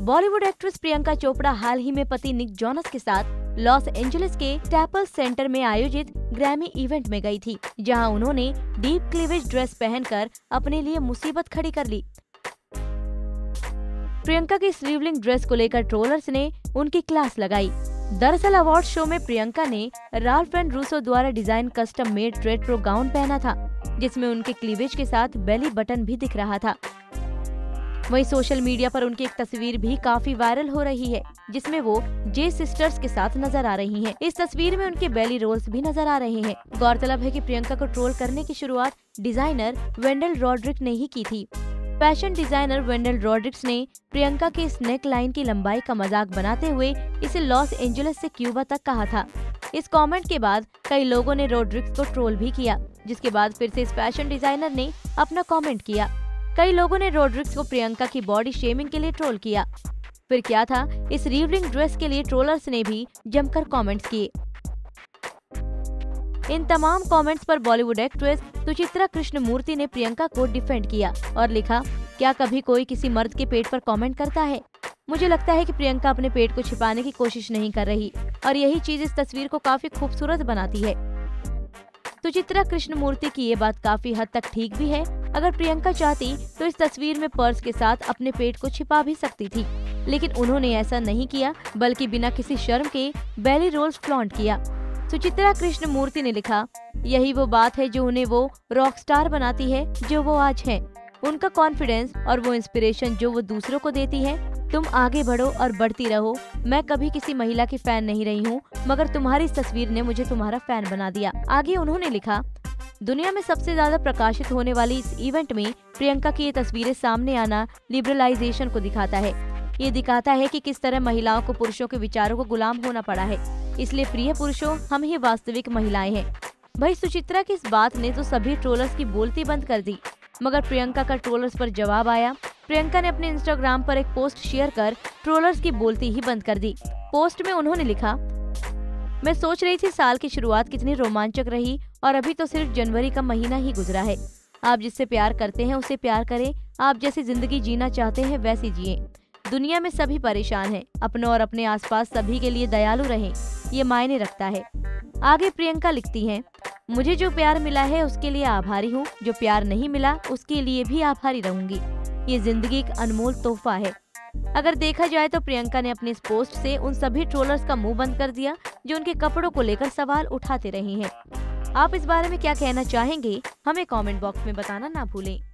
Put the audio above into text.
Bollywood actress Priyanka Chopra हाल ही में पति निक जॉनस के साथ लॉस एंजलिस के टैपल सेंटर में आयोजित ग्रैमी इवेंट में गई थी, जहाँ उन्होंने डीप क्लीवेज ड्रेस पहनकर अपने लिए मुसीबत खड़ी कर ली। प्रियंका की स्लीवलिंग ड्रेस को लेकर ट्रोलर्स ने उनकी क्लास लगाई। दरअसल अवार्ड शो में प्रियंका ने राल्फ एंड रूसो द्वारा design custom made retro gown पहना था, जिसमें उनके क्लीवेज के साथ बेली बटन भी दिख रहा था। वहीं सोशल मीडिया पर उनकी एक तस्वीर भी काफ़ी वायरल हो रही है, जिसमें वो जे सिस्टर्स के साथ नज़र आ रही हैं। इस तस्वीर में उनके बेली रोल्स भी नज़र आ रहे हैं। गौरतलब है कि प्रियंका को ट्रोल करने की शुरुआत डिज़ाइनर वेंडल रॉड्रिक ने ही की थी। फ़ैशन डिज़ाइनर वेंडल रॉड्रिक्स ने प्रियंका की स्नेक लाइन की लंबाई का मज़ाक बनाते हुए इसे लॉस एंजलिस से क्यूबा तक कहा था। इस कमेंट के बाद कई लोगों ने रॉड्रिक्स को ट्रोल भी किया, जिसके बाद फिर से इस फ़ैशन डिज़ाइनर ने अपना कमेंट किया। कई लोगों ने रोड्रिक्स को प्रियंका की बॉडी शेमिंग के लिए ट्रोल किया। फिर क्या था? इस रीवलिंग ड्रेस के लिए ट्रोलर्स ने भी जमकर कमेंट्स किए। इन तमाम कमेंट्स पर बॉलीवुड एक्ट्रेस सुचित्रा कृष्णमूर्ति ने प्रियंका को डिफेंड किया और लिखा, क्या कभी कोई किसी मर्द के पेट पर कमेंट करता है? मुझे लगता है कि प्रियंका अपने पेट को छिपाने की कोशिश नहीं कर रही और यही चीज़ इस तस्वीर को काफ़ी खूबसूरत बनाती है। सुचित्रा कृष्णमूर्ति की ये बात काफ़ी हद तक ठीक भी है अगर प्रियंका चाहती तो इस तस्वीर में पर्स के साथ अपने पेट को छिपा भी सकती थी। लेकिन उन्होंने ऐसा नहीं किया, बल्कि बिना किसी शर्म के बेली रोल्स फ्लॉन्ट किया। सुचित्रा कृष्ण मूर्ति ने लिखा, यही वो बात है जो उन्हें वो रॉक स्टार बनाती है, जो वो आज है। उनका कॉन्फिडेंस और वो इंस्पिरेशन जो वो दूसरों को देती है, तुम आगे बढ़ो और बढ़ती रहो। मैं कभी किसी महिला की फ़ैन नहीं रही हूँ, मगर तुम्हारी इस तस्वीर ने मुझे तुम्हारा फ़ैन बना दिया। आगे उन्होंने लिखा दुनिया में सबसे ज़्यादा प्रकाशित होने वाली इस इवेंट में प्रियंका की ये तस्वीरें सामने आना लिबरलाइजेशन को दिखाता है। ये दिखाता है कि किस तरह महिलाओं को पुरुषों के विचारों को गुलाम होना पड़ा है। इसलिए प्रिय पुरुषों, हम ही वास्तविक महिलाएँ हैं। भाई, सुचित्रा की इस बात ने तो सभी ट्रोलर्स की बोलती बंद कर दी। मगर प्रियंका का ट्रोलर्स पर जवाब आया। प्रियंका ने अपने इंस्टाग्राम पर एक पोस्ट शेयर कर ट्रोलर्स की बोलती ही बंद कर दी। पोस्ट में उन्होंने लिखा, मैं सोच रही थी साल की शुरुआत कितनी रोमांचक रही और अभी तो सिर्फ़ जनवरी का महीना ही गुजरा है। आप जिससे प्यार करते हैं, उसे प्यार करें। आप जैसी ज़िंदगी जीना चाहते हैं, वैसी जिए। दुनिया में सभी परेशान हैं। अपनों और अपने आसपास सभी के लिए दयालु रहें। ये मायने रखता है। आगे प्रियंका लिखती हैं, मुझे जो प्यार मिला है, उसके लिए आभारी हूँ। जो प्यार नहीं मिला, उसके लिए भी आभारी रहूँगी। ये ज़िंदगी एक अनमोल तोहफा है। अगर देखा जाए तो प्रियंका ने अपने इस पोस्ट से उन सभी ट्रोलर्स का मुँह बंद कर दिया, जो उनके कपड़ों को लेकर सवाल उठाते रहे हैं। आप इस बारे में क्या कहना चाहेंगे हमें कमेंट बॉक्स में बताना ना भूलें।